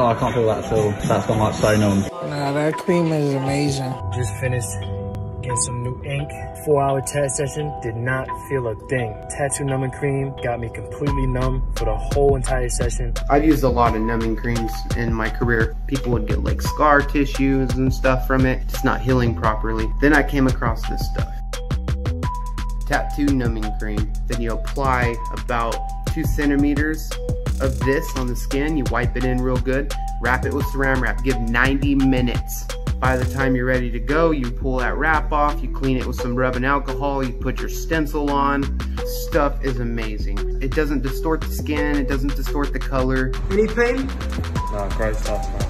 Oh, I can't feel that at all. That's gone like so numb. Nah, that cream is amazing. Just finished getting some new ink. Four hour tat session, did not feel a thing. Tattoo numbing cream got me completely numb for the whole entire session. I've used a lot of numbing creams in my career. People would get like scar tissues and stuff from it, just not healing properly. Then I came across this stuff. Tattoo numbing cream. Then you apply about two centimeters of this on the skin. You wipe it in real good, wrap it with saran wrap, give 90 minutes. By the time you're ready to go, you pull that wrap off, you clean it with some rubbing alcohol, you put your stencil on. Stuff is amazing. It doesn't distort the skin, it doesn't distort the color. Any pain? No, great stuff, man.